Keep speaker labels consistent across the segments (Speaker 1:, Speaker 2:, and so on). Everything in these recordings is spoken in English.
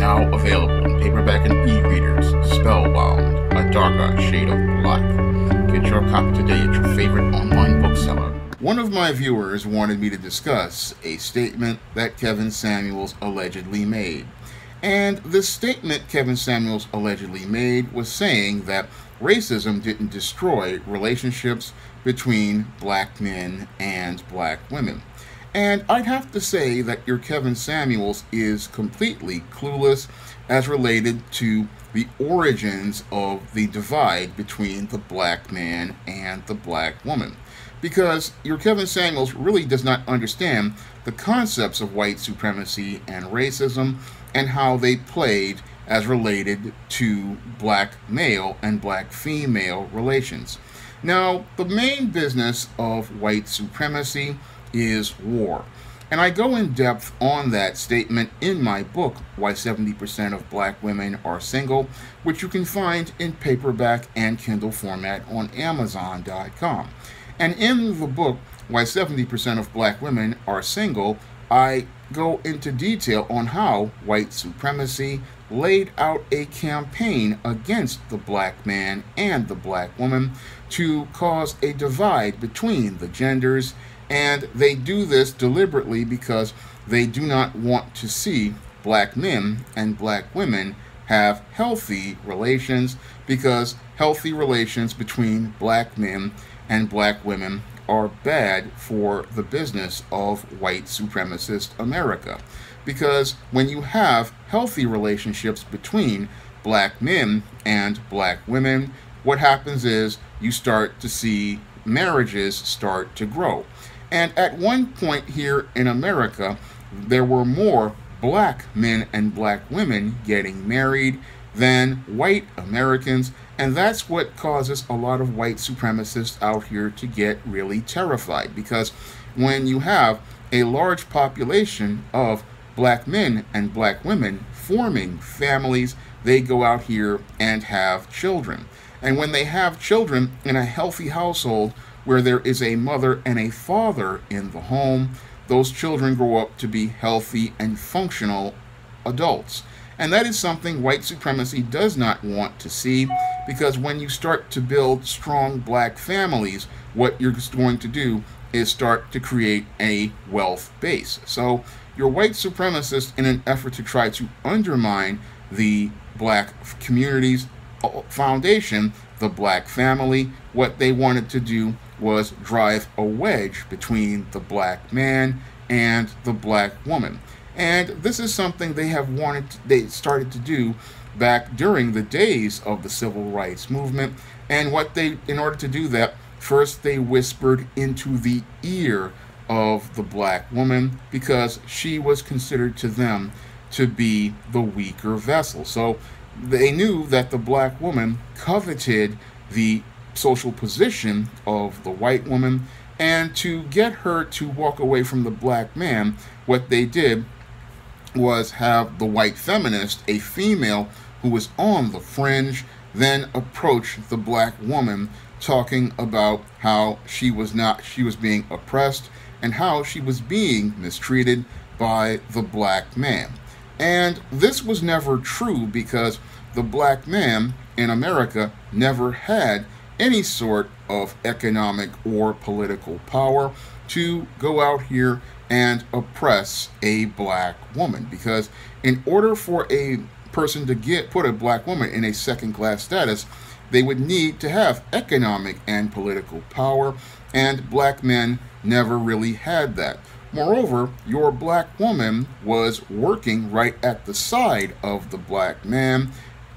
Speaker 1: Now available in paperback and e-readers. Spellbound, a darker shade of black. Get your copy today at your favorite online bookseller. One of my viewers wanted me to discuss a statement that Kevin Samuels allegedly made. And the statement Kevin Samuels allegedly made was saying that racism didn't destroy relationships between black men and black women. And I'd have to say that your Kevin Samuels is completely clueless as related to the origins of the divide between the black man and the black woman. Because your Kevin Samuels really does not understand the concepts of white supremacy and racism and how they played as related to black male and black female relations. Now, the main business of white supremacy is war. And I go in depth on that statement in my book, Why 70% of Black Women Are Single, which you can find in paperback and Kindle format on Amazon.com. And in the book, Why 70% of Black Women Are Single, I go into detail on how white supremacy laid out a campaign against the black man and the black woman to cause a divide between the genders and they do this deliberately because they do not want to see black men and black women have healthy relations because healthy relations between black men and black women are bad for the business of white supremacist America. Because when you have healthy relationships between black men and black women, what happens is you start to see marriages start to grow. And at one point here in America, there were more black men and black women getting married than white Americans. And that's what causes a lot of white supremacists out here to get really terrified. Because when you have a large population of black men and black women forming families, they go out here and have children. And when they have children in a healthy household, where there is a mother and a father in the home, those children grow up to be healthy and functional adults. And that is something white supremacy does not want to see because when you start to build strong black families, what you're going to do is start to create a wealth base. So your white supremacists, in an effort to try to undermine the black community's foundation, the black family, what they wanted to do was drive a wedge between the black man and the black woman. And this is something they have wanted, they started to do back during the days of the civil rights movement. And what they, in order to do that, first they whispered into the ear of the black woman because she was considered to them to be the weaker vessel. So they knew that the black woman coveted the social position of the white woman, and to get her to walk away from the black man, what they did was have the white feminist, a female who was on the fringe, then approach the black woman talking about how she was not she was being oppressed and how she was being mistreated by the black man. And this was never true because the black man in America never had any sort of economic or political power to go out here and oppress a black woman. Because in order for a person to get put a black woman in a second class status, they would need to have economic and political power, and black men never really had that. Moreover, your black woman was working right at the side of the black man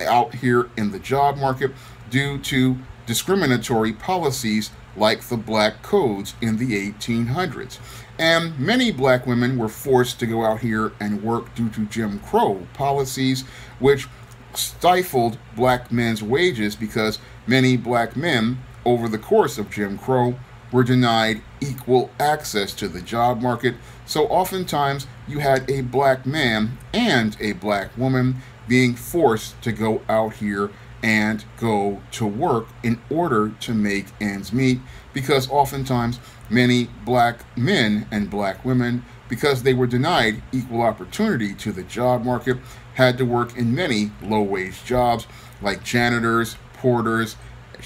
Speaker 1: out here in the job market due to discriminatory policies like the black codes in the 1800s. And many black women were forced to go out here and work due to Jim Crow policies, which stifled black men's wages because many black men, over the course of Jim Crow, were denied equal access to the job market. So oftentimes you had a black man and a black woman being forced to go out here and go to work in order to make ends meet because oftentimes many black men and black women because they were denied equal opportunity to the job market, had to work in many low wage jobs like janitors, porters,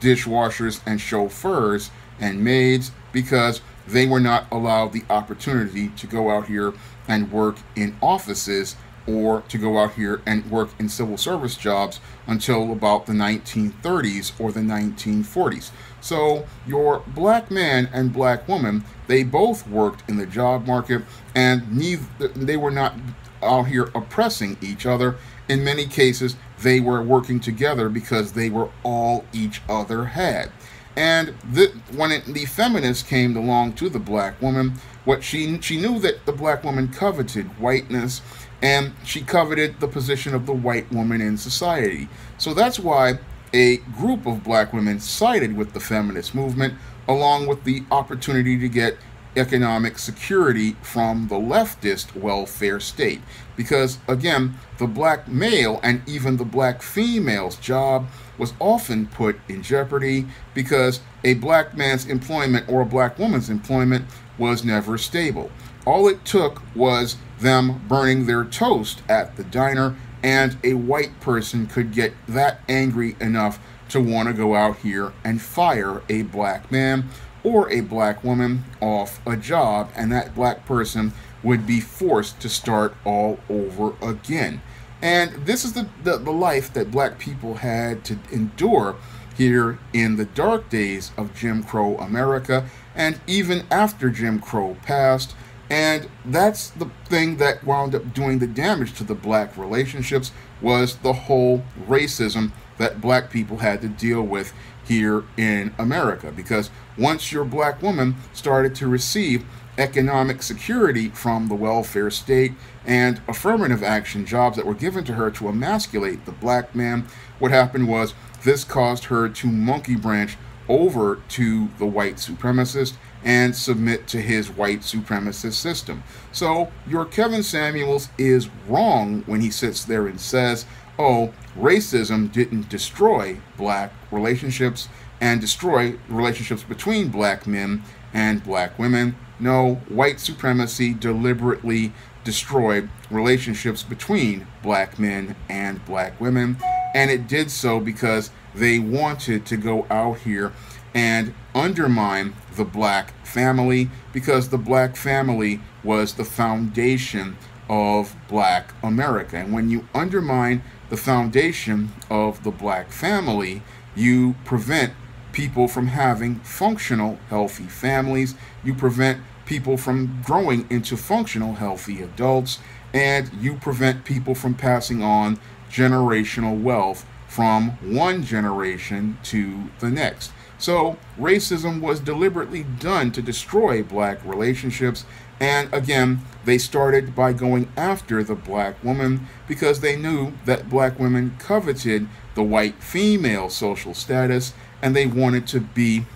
Speaker 1: dishwashers, and chauffeurs and maids because they were not allowed the opportunity to go out here and work in offices or to go out here and work in civil service jobs until about the 1930s or the 1940s. So your black man and black woman, they both worked in the job market and neither they were not out here oppressing each other. In many cases, they were working together because they were all each other had. And the, when it, the feminists came along to the black woman, what she she knew that the black woman coveted whiteness, and she coveted the position of the white woman in society. So that's why a group of black women sided with the feminist movement, along with the opportunity to get economic security from the leftist welfare state. Because again, the black male and even the black female's job was often put in jeopardy because a black man's employment or a black woman's employment was never stable. All it took was them burning their toast at the diner, and a white person could get that angry enough to want to go out here and fire a black man or a black woman off a job, and that black person would be forced to start all over again. And this is the, the, the, life that black people had to endure here in the dark days of Jim Crow America, and even after Jim Crow passed. And that's the thing that wound up doing the damage to the black relationships was the whole racism that black people had to deal with here in America. Because once your black woman started to receive economic security from the welfare state and affirmative action jobs that were given to her to emasculate the black man, what happened was this caused her to monkey branch over to the white supremacist and submit to his white supremacist system. So your Kevin Samuels is wrong when he sits there and says oh, racism didn't destroy black relationships and destroy relationships between black men and black women. No, white supremacy deliberately destroyed relationships between black men and black women. And it did so because they wanted to go out here and undermine the black family because the black family was the foundation of black America. And when you undermine the foundation of the black family, you prevent people from having functional, healthy families. You prevent people from growing into functional, healthy adults. And you prevent people from passing on generational wealth from one generation to the next. So, racism was deliberately done to destroy black relationships and again, they started by going after the black woman because they knew that black women coveted the white female social status and they wanted to be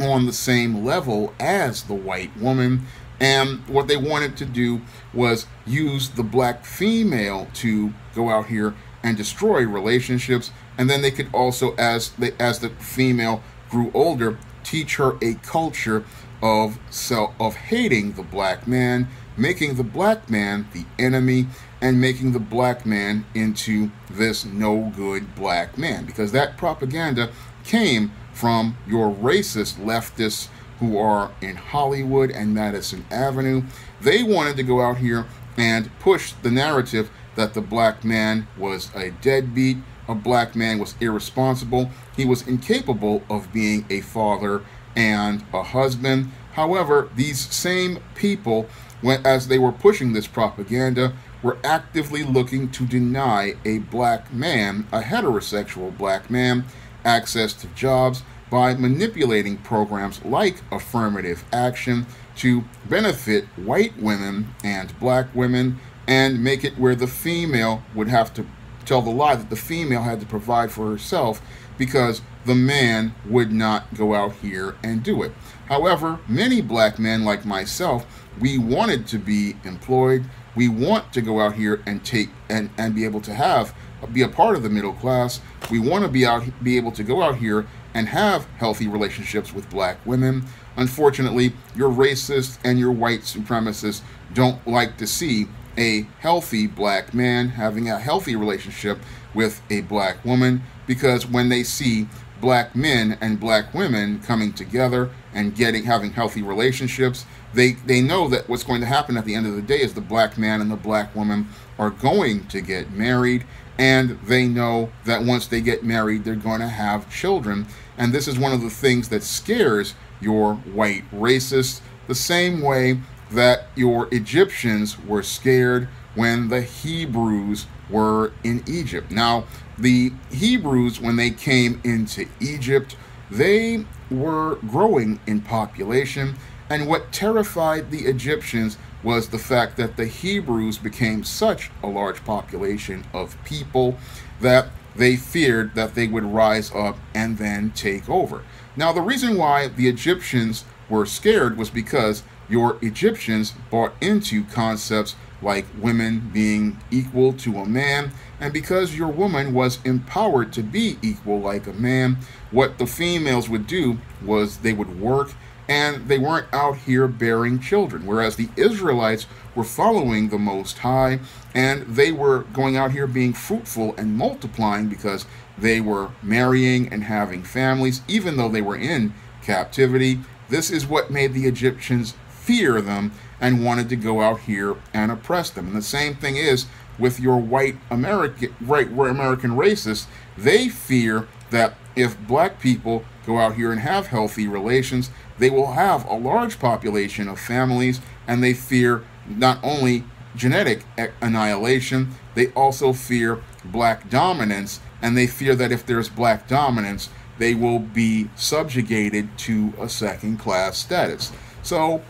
Speaker 1: on the same level as the white woman. And what they wanted to do was use the black female to go out here and destroy relationships. And then they could also, as they, as the female grew older, teach her a culture of self of hating the black man, making the black man the enemy, and making the black man into this no good black man. Because that propaganda came from your racist leftists who are in Hollywood and Madison Avenue. They wanted to go out here and push the narrative that the black man was a deadbeat, a black man was irresponsible, he was incapable of being a father and a husband. However, these same people, when, as they were pushing this propaganda, were actively looking to deny a black man, a heterosexual black man, access to jobs by manipulating programs like affirmative action to benefit white women and black women and make it where the female would have to tell the lie that the female had to provide for herself because the man would not go out here and do it. However, many black men like myself, we wanted to be employed. We want to go out here and take and, and be able to have be a part of the middle class. We want to be out be able to go out here and have healthy relationships with black women. Unfortunately, your racists and your white supremacists don't like to see a healthy black man having a healthy relationship with a black woman because when they see black men and black women coming together and getting having healthy relationships they they know that what's going to happen at the end of the day is the black man and the black woman are going to get married and they know that once they get married they're going to have children. And this is one of the things that scares your white racists. The same way that your Egyptians were scared when the Hebrews were in Egypt. Now, the Hebrews, when they came into Egypt, they were growing in population, and what terrified the Egyptians was the fact that the Hebrews became such a large population of people that they feared that they would rise up and then take over. Now, the reason why the Egyptians were scared was because your Egyptians bought into concepts like women being equal to a man, and because your woman was empowered to be equal like a man, what the females would do was they would work and they weren't out here bearing children. Whereas the Israelites were following the Most High and they were going out here being fruitful and multiplying because they were marrying and having families, even though they were in captivity. This is what made the Egyptians fear them and wanted to go out here and oppress them. And the same thing is with your white American right American racists. They fear that if black people go out here and have healthy relations, they will have a large population of families, and they fear not only genetic annihilation, they also fear black dominance, and they fear that if there's black dominance, they will be subjugated to a second class status. So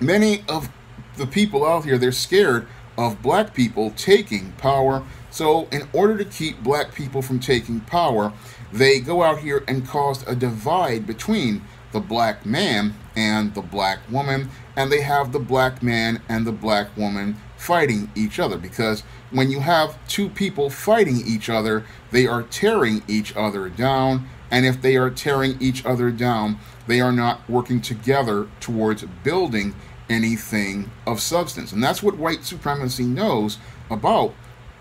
Speaker 1: many of the people out here, they're scared of black people taking power. So, in order to keep black people from taking power, they go out here and cause a divide between the black man and the black woman, and they have the black man and the black woman fighting each other because when you have two people fighting each other, they are tearing each other down. And if they are tearing each other down, they are not working together towards building anything of substance. And that's what white supremacy knows about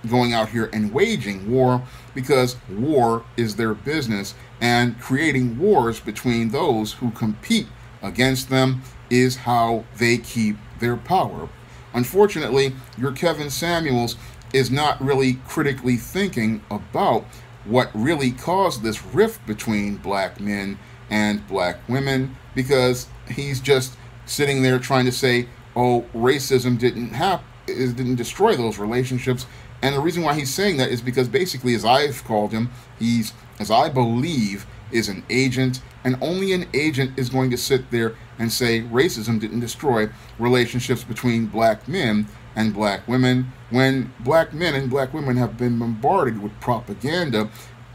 Speaker 1: going out here and waging war because war is their business and creating wars between those who compete against them is how they keep their power. Unfortunately, your Kevin Samuels is not really critically thinking about what really caused this rift between black men and black women because he's just sitting there trying to say, "Oh, racism didn't happen, it didn't destroy those relationships." And the reason why he's saying that is because basically, as I've called him, he's, as I believe, is an agent, and only an agent is going to sit there and say racism didn't destroy relationships between black men and black women. When black men and black women have been bombarded with propaganda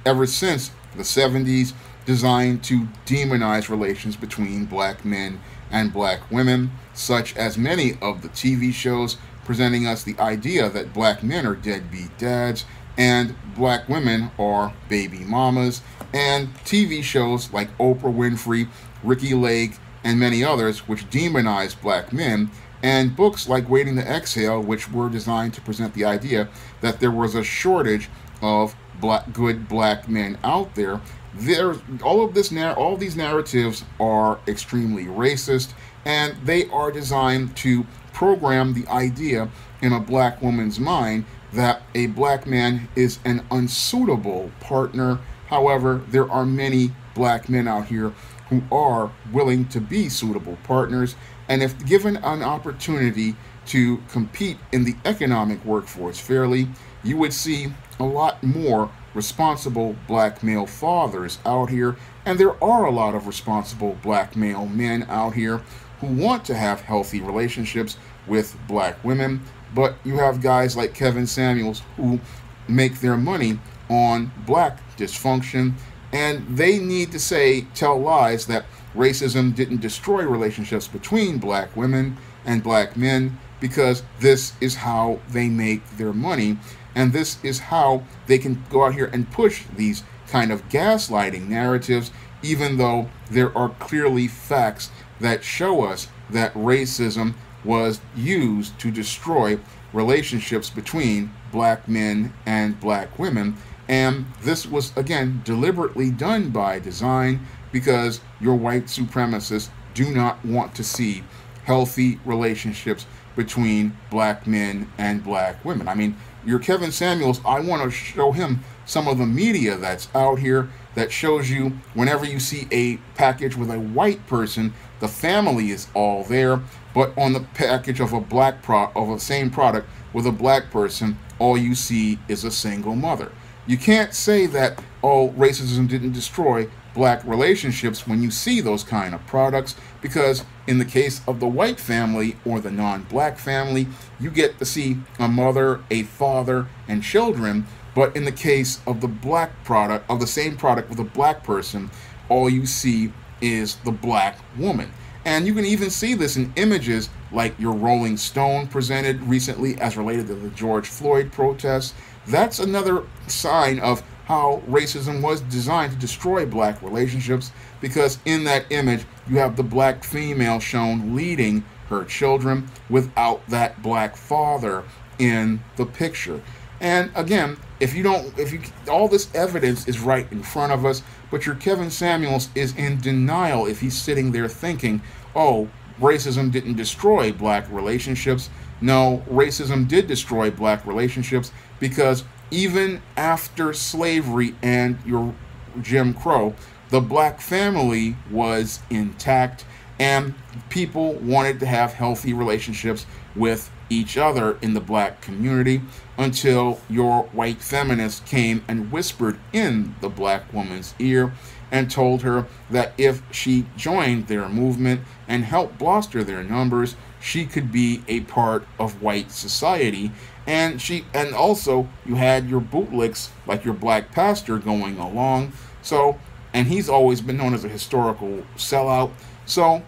Speaker 1: ever since the 70s designed to demonize relations between black men and black women, such as many of the TV shows presenting us the idea that black men are deadbeat dads and black women are baby mamas, and TV shows like Oprah Winfrey, Ricki Lake, and many others which demonize black men, and books like Waiting to Exhale, which were designed to present the idea that there was a shortage of black, good black men out there. There all of this all of these narratives are extremely racist and they are designed to program the idea in a black woman's mind that a black man is an unsuitable partner. However there are many black men out here who are willing to be suitable partners and if given an opportunity to compete in the economic workforce fairly you would see a lot more responsible black male fathers out here, and there are a lot of responsible black male men out here who want to have healthy relationships with black women, but you have guys like Kevin Samuels who make their money on black dysfunction, and they need to say, tell lies that racism didn't destroy relationships between black women and black men because this is how they make their money and this is how they can go out here and push these kind of gaslighting narratives, even though there are clearly facts that show us that racism was used to destroy relationships between black men and black women. And this was, again, deliberately done by design because your white supremacists do not want to see healthy relationships between black men and black women. I mean, your Kevin Samuels, I want to show him some of the media that's out here that shows you whenever you see a package with a white person, the family is all there, but on the package of a black pro of the same product with a black person, all you see is a single mother. You can't say that oh racism didn't destroy black relationships when you see those kind of products because in the case of the white family or the non-black family you get to see a mother a father and children but in the case of the black product, of the same product with a black person, all you see is the black woman. And you can even see this in images like your Rolling Stone presented recently as related to the George Floyd protests. That's another sign of how racism was designed to destroy black relationships because in that image you have the black female shown leading her children without that black father in the picture. And again, if you don't, if you, all this evidence is right in front of us, but your Kevin Samuels is in denial if he's sitting there thinking, oh, racism didn't destroy black relationships. No, racism did destroy black relationships because even after slavery and your Jim Crow, the black family was intact and people wanted to have healthy relationships with each other in the black community until your white feminist came and whispered in the black woman's ear and told her that if she joined their movement and helped bolster their numbers, she could be a part of white society. And she and also you had your bootlicks like your black pastor going along. So and he's always been known as a historical sellout. So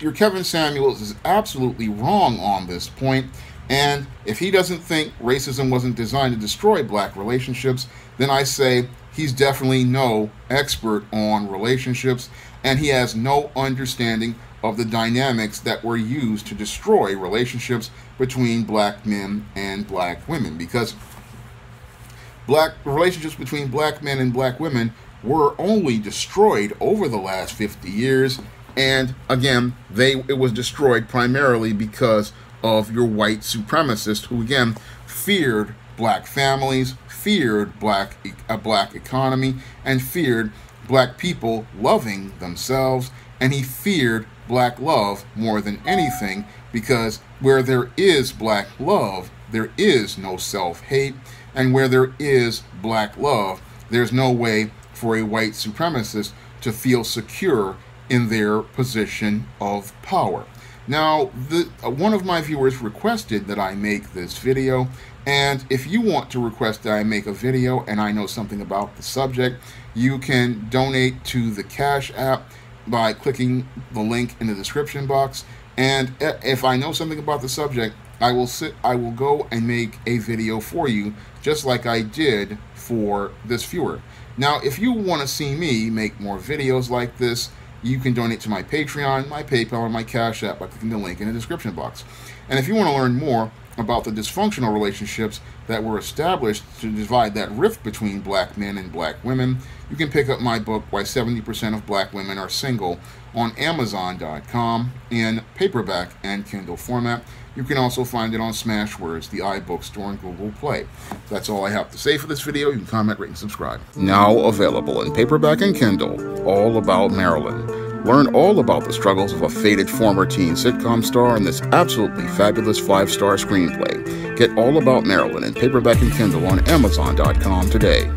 Speaker 1: your Kevin Samuels is absolutely wrong on this point. And if he doesn't think racism wasn't designed to destroy black relationships, then I say he's definitely no expert on relationships and he has no understanding of the dynamics that were used to destroy relationships between black men and black women because black relationships between black men and black women were only destroyed over the last 50 years and again, they it was destroyed primarily because of your white supremacists who again feared black families, feared black a black economy, and feared black people loving themselves, and he feared black love more than anything because where there is black love, there is no self-hate, and where there is black love, there's no way for a white supremacist to feel secure in their position of power. Now, the, uh, one of my viewers requested that I make this video, and if you want to request that I make a video and I know something about the subject, you can donate to the Cash App by clicking the link in the description box. And if I know something about the subject, I will sit I will go and make a video for you just like I did for this viewer. Now, if you want to see me make more videos like this, you can donate to my Patreon, my PayPal, or my Cash App by clicking the link in the description box. And if you want to learn more about the dysfunctional relationships that were established to divide that rift between black men and black women, you can pick up my book, Why 70% of Black Women Are Single, on Amazon.com in paperback and Kindle format. You can also find it on Smashwords, the iBookstore, and Google Play. That's all I have to say for this video. You can comment, rate, and subscribe. Now available in paperback and Kindle, All About Marilyn. Learn all about the struggles of a faded former teen sitcom star in this absolutely fabulous five-star screenplay. Get All About Marilyn in paperback and Kindle on Amazon.com today.